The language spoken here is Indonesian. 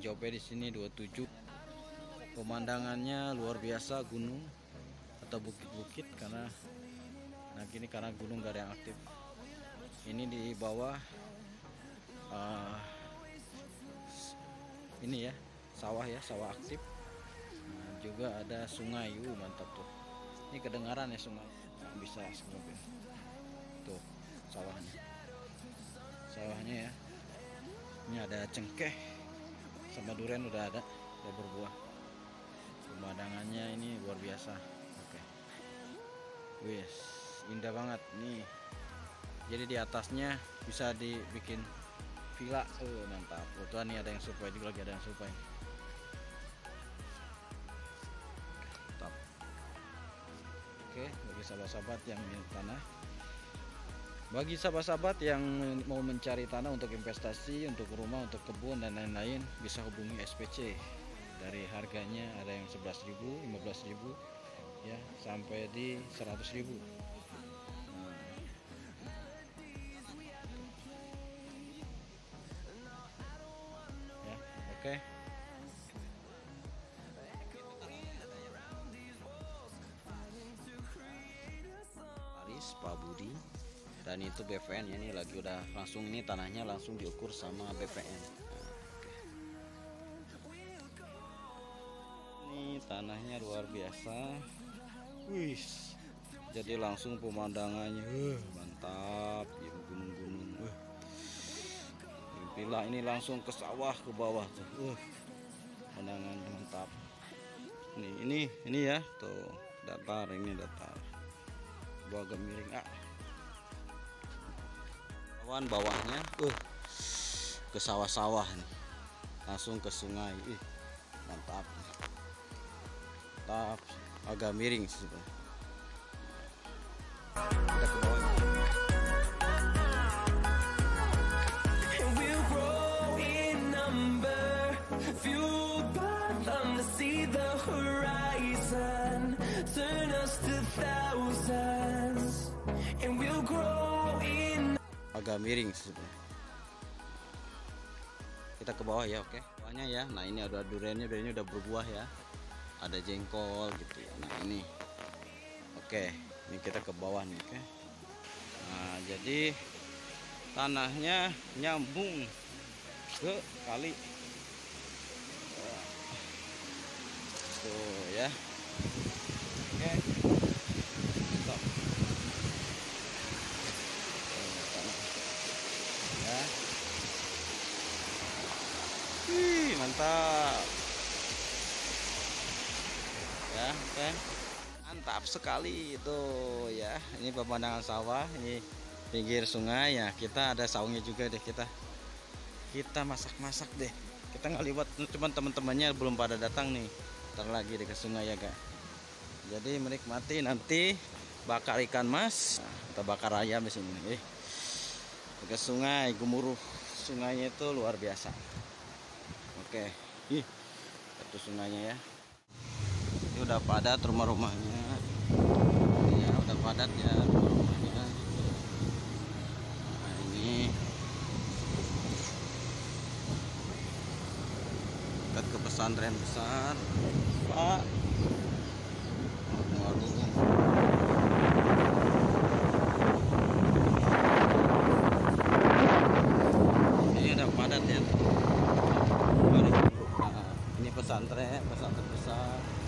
Jawabnya di sini 27. Pemandangannya luar biasa gunung atau bukit-bukit karena nah gini karena gunung gak ada yang aktif. Ini di bawah uh, ini ya sawah ya sawah aktif. Nah, juga ada sungai, uh mantap tuh. Ini kedengaran ya sungai, nah, bisa semoga. Tuh sawahnya sawahnya ya ini ada cengkeh sama durian udah ada udah berbuah. Pemandangannya ini luar biasa. Oke. Wis indah banget. Nih. Jadi di atasnya bisa dibikin villa. Oh mantap. Foto nih ada yang survei juga lagi ada yang mantap. Oke bagi sahabat-sahabat yang di tanah bagi sahabat-sahabat yang mau mencari tanah untuk investasi, untuk rumah, untuk kebun dan lain-lain bisa hubungi SPC. Dari harganya ada yang 11.000, 15.000 ya sampai di 100.000. Nah. Ya, oke. Paris Pak Budi dan itu BVN ya ini lagi udah langsung ini tanahnya langsung diukur sama BVN ini tanahnya luar biasa. Wih jadi langsung pemandangannya uh, mantap ya gunung-gunung uh. Bila ini langsung ke sawah ke bawah tuh uh, pemandangannya mantap. Ini ini ini ya tuh datar ini datar. Gua agak miring ah kawan bawahnya uh ke sawah-sawah nih langsung ke sungai ih mantap. Mantap agak miring sih kita ke bawah see the horizon. Turn us to thousands, agak miring sebenarnya. Kita ke bawah ya oke. Bawahnya ya. Nah ini ada duriannya duriannya udah berbuah ya. Ada jengkol gitu ya. Nah ini. Oke ini kita ke bawah nih oke. Nah jadi tanahnya nyambung ke kali. Tuh ya. Oke. stop ya Wih, mantap. Ya oke. Mantap sekali itu ya. Ini pemandangan sawah ini pinggir sungai ya. Kita ada saungnya juga deh kita. Kita masak-masak deh. Kita nggak lewat cuman teman-temannya belum pada datang nih. Ntar lagi deh ke sungai ya guys jadi menikmati nanti bakar ikan mas. Kita bakar ayam di sini. Eh ke sungai gemuruh. Sungainya itu luar biasa oke. Ih itu sungainya ya. Ini udah padat rumah-rumahnya. Ya udah padat ya rumah-rumahnya. Nah ini. Dekat ke pesantren besar. Pak warung ini udah padat ya Mari. Nah, ini pesantren pesantren besar